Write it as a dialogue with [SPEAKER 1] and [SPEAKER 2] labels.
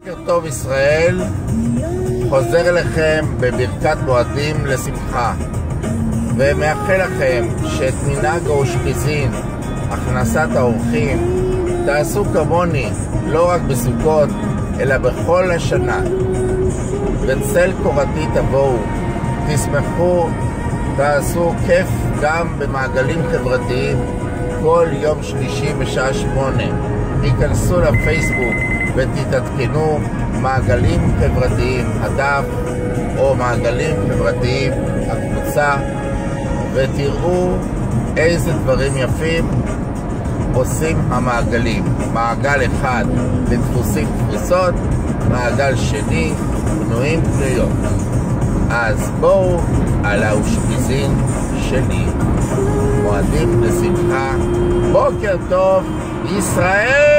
[SPEAKER 1] בוקר טוב ישראל, חוזר אליכם בברכת מועדים לשמחה ומאחל לכם שאת מנהג האושפיזין, הכנסת האורחים, תעשו כמוני לא רק בסוכות אלא בכל השנה. בצל קורתי תבואו, תשמחו, תעשו כיף גם במעגלים חברתיים כל יום שלישי בשעה שמונה. תיכנסו לפייסבוק ותתעדכנו מעגלים חברתיים, הדף או מעגלים חברתיים, הקבוצה, ותראו איזה דברים יפים עושים המעגלים. מעגל אחד לדפוסים תפוסות, מעגל שני בנויים פנויות. אז בואו על האושפיזין שלי. מועדים לשמחה. בוקר טוב, ישראל!